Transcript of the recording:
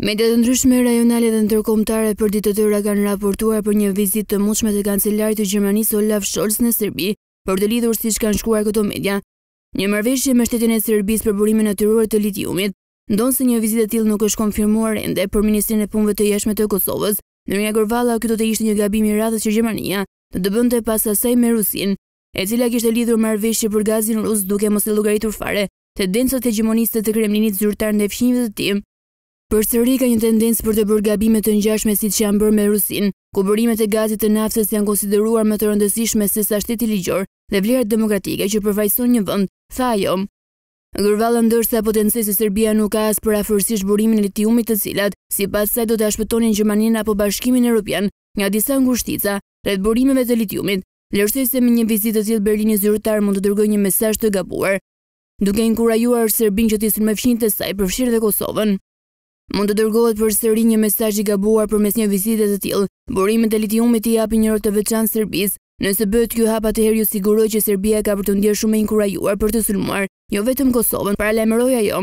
Media të ndryshme rajonale dhe ndërkombëtare për ditë të tëra kanë raportuar për një vizitë të mundshme të kancelarit të Gjermanisë Olaf Scholz në Serbi, për të lidhur siç kanë shkruar këto media, një marrëveshje me shtetin e Serbisë për burimet natyrore të litiumit. Ndonëse një vizitë e tillë nuk është konfirmuar ende për ministren e Punëve të Jashtme të Kosovës, Donika Gërvalla, ky do të ishte një gabim i radhës që Gjermania do të bënte pas asaj me Rusinë, e cila kishte lidhur marrëveshje për gazin rus duke mos i llogaritur fare tendencat hegemoniste të Kremlinit zyrtar ndaj fqinjëve të tij. Përsëri ka një tendencë për të bërë gabime të ngjashme siç janë bërë me Rusinë, ku burimet e gazit të naftës janë konsideruar më të rëndësishme sesa shteti ligjor dhe vlerat demokratike që përfaqëson një vend, tha ajo. Gërvalla ndërsa potencoi se Serbia nuk ka as përafërsisht burimet e litiumit të cilat, sipas saj do ta shpëtonin Gjermaninë apo Bashkimin Europian nga disa ngushtica rreth burimeve të litiumit, vlerësoi se me një vizitë të tillë Berlini zyrtar mund të dërgojë një mesazh të gabuar. duke inkurajuar Serbinë që t'i sulmojë fqinjët e saj, përfshirë dhe Kosovën. Mund të dërgohet përsëri një mesazh i gabuar përmes një vizite të tillë. Burimet e litiumit i japin një rol të veçantë Serbisë. Nëse bëhet ky hap, atëherë ju siguroj që Serbia ka për t'u ndjerë shumë e inkurajuar për të sulmuar, jo vetëm Kosovën, paralajmëroi ajo.